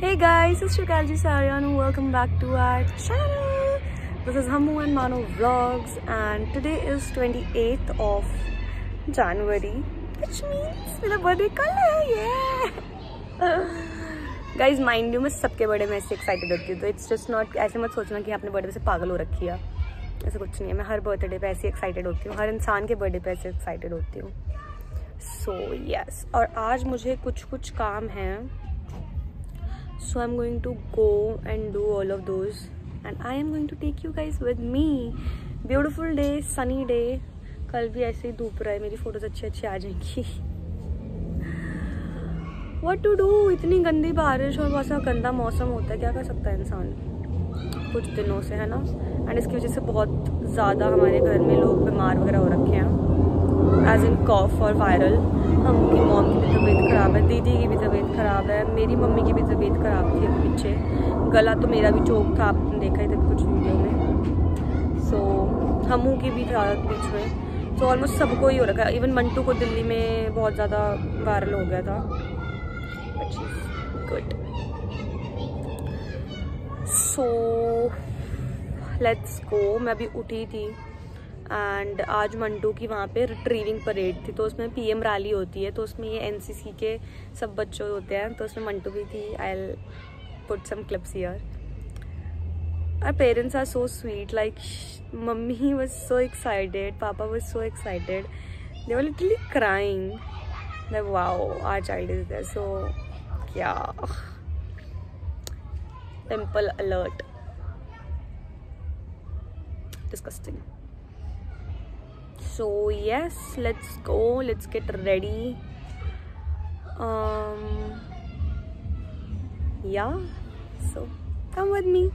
Hey guys, it's Shikalji Saryan. Welcome back to our channel. This is Hamu and Mano Vlogs and today is 28th of January which means मेरा birthday कल है ये guys mind you मैं सबके birthday में ऐसे excited होती हूँ तो इट्स जस्ट नॉट ऐसे मत सोचना कि आपने बर्थडे से पागल हो रखी है ऐसा कुछ नहीं है मैं हर बर्थडे पे ऐसी एक्साइटेड होती हूँ हर इंसान के बर्थडे पे ऐसे एक्साइटेड होती हूँ सो so, यस yes. और आज मुझे कुछ कुछ काम हैं so, i'm going to go and do all of those. And i am going to take you guys with me. Beautiful day, sunny day. कल भी ऐसे ही धूप रहा मेरी फ़ोटोज़ अच्छी अच्छी आ जाएँगी। वट टू डू इतनी गंदी बारिश और बहुत सा गंदा मौसम होता है। क्या कर सकता है इंसान? कुछ दिनों से, है ना? एंड इसकी वजह से बहुत ज़्यादा हमारे घर में लोग बीमार वगैरह हो रखे हैं। एज इन कॉफ और वायरल हम की मॉम की भी तबीयत ख़राब है दीदी की भी तबीयत ख़राब है मेरी मम्मी की भी तबीयत ख़राब थी पीछे। गला तो मेरा भी चौक था आपने देखा ही था कुछ वीडियो में। सो so, हमू की भी था बीच में तो ऑलमोस्ट सबको ही हो रखा है। इवन मंटू को दिल्ली में बहुत ज़्यादा वायरल हो गया था। गुड सो लेट्स गो मैं अभी उठी थी। एंड आज मंटू की वहाँ पे रिट्रीविंग परेड थी तो उसमें पीएम रैली होती है तो उसमें ये एनसीसी के सब बच्चों होते हैं तो उसमें मंटू भी थी I'll put some clubs here our parents are so sweet like mummy was so excited papa was so excited they were literally crying wow our child is there so क्या temple alert disgusting so yes let's go. Let's get ready. Um yeah. So come with me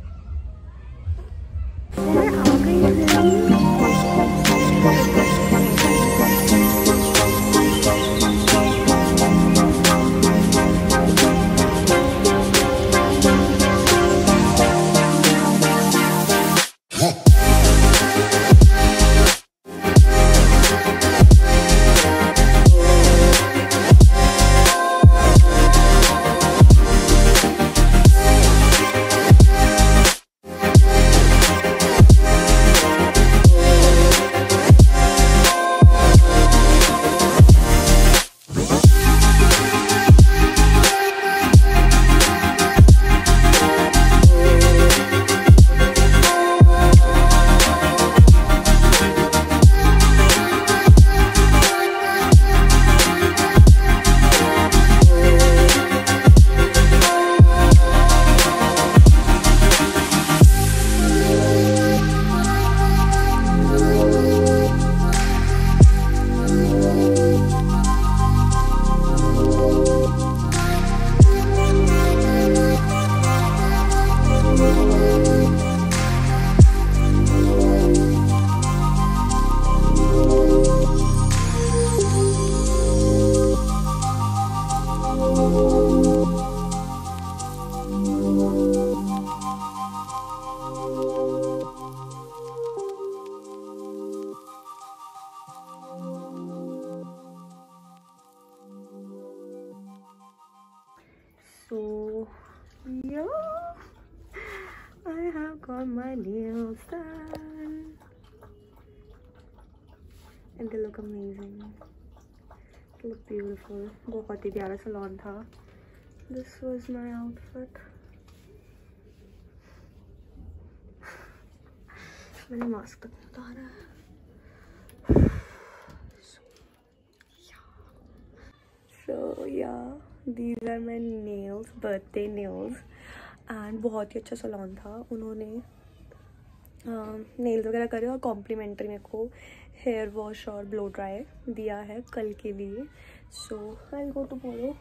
so yeah I have got my nails done and they look amazing they look beautiful बहुत ही प्यारा salon था this was my outfit मैंने mask तक उतारा so yeah these are my nails birthday nails and बहुत ही अच्छा salon था। उन्होंने नेल्स वगैरह करे और कॉम्प्लीमेंट्री मेरे को हेयर वॉश और ब्लो ड्राई दिया है कल के लिए। सो आई गो टू बोलो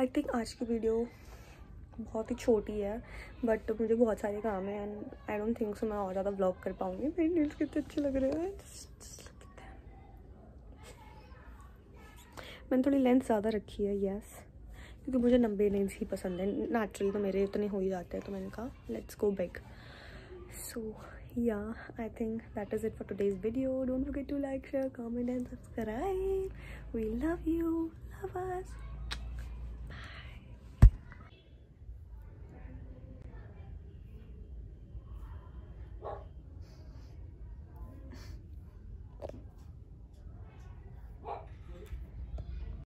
आई थिंक आज की वीडियो बहुत ही छोटी है बट मुझे बहुत सारे काम है and I don't think so मैं और ज़्यादा ब्लॉग कर पाऊँगी। मेरे नेल्स कितने अच्छे लग रहे हैं। मैंने थोड़ी लेंथ ज़्यादा रखी है यस क्योंकि मुझे लंबे लेंस ही पसंद है. नेचुरली तो मेरे उतने हो ही जाते हैं तो मैंने कहा let's go big so yeah I think that is it for today's video don't forget to like share comment and subscribe we love you love us